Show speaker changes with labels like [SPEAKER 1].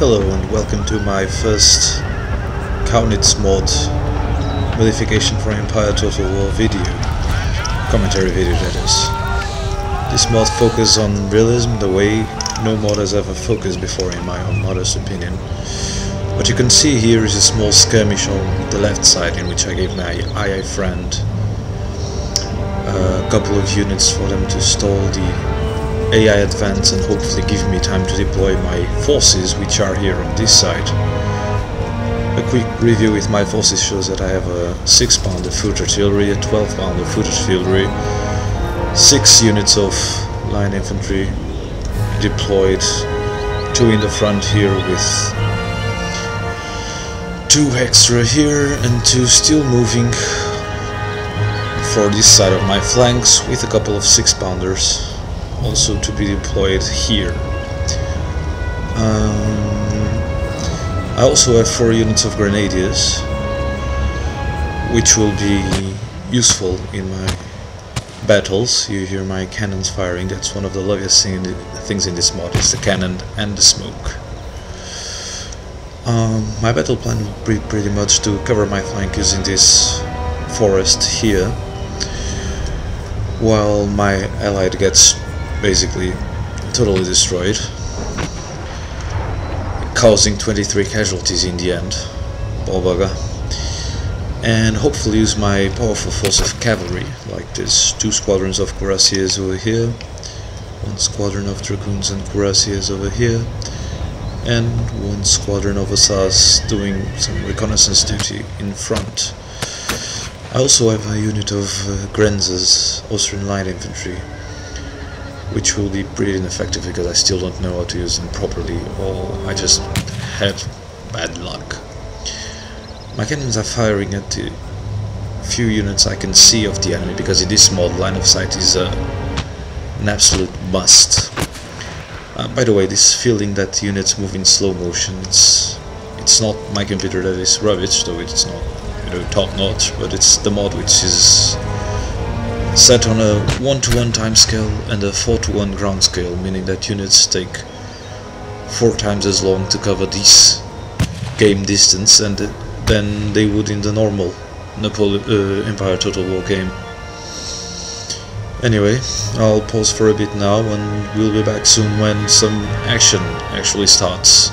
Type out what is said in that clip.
[SPEAKER 1] Hello and welcome to my first Kaunitz mod modification for Empire Total War video, commentary video that is. This mod focuses on realism the way no mod has ever focused before in my modest opinion. What you can see here is a small skirmish on the left side in which I gave my AI friend a couple of units for them to stall the AI advance and hopefully give me time to deploy my forces which are here on this side. A quick review with my forces shows that I have a 6 pounder foot artillery, a 12 pounder foot artillery, 6 units of line infantry deployed, 2 in the front here with 2 extra here and 2 still moving for this side of my flanks with a couple of 6 pounders also to be deployed here. Um, I also have 4 units of grenadiers which will be useful in my battles. You hear my cannons firing, that's one of the loveliest thing in things in this mod, is the cannon and the smoke. Um, my battle plan will be pretty much to cover my flank using this forest here while my allied gets basically totally destroyed, causing 23 casualties in the end, Balbaga, and hopefully use my powerful force of cavalry, like this two squadrons of cuirassiers over here, one squadron of dragoons and cuirassiers over here, and one squadron of Hussars doing some reconnaissance duty in front. I also have a unit of uh, Austrian light infantry, which will be pretty ineffective because I still don't know how to use them properly or I just had bad luck. My cannons are firing at the few units I can see of the enemy because in this mod line of sight is an absolute must. Uh, by the way, this feeling that units move in slow motion, it's it's not my computer that is rubbish, though it's not you know top notch, but it's the mod which is set on a 1 to 1 time scale and a 4 to 1 ground scale, meaning that units take 4 times as long to cover this game distance and than they would in the normal Napole uh, Empire Total War game. Anyway, I'll pause for a bit now and we'll be back soon when some action actually starts.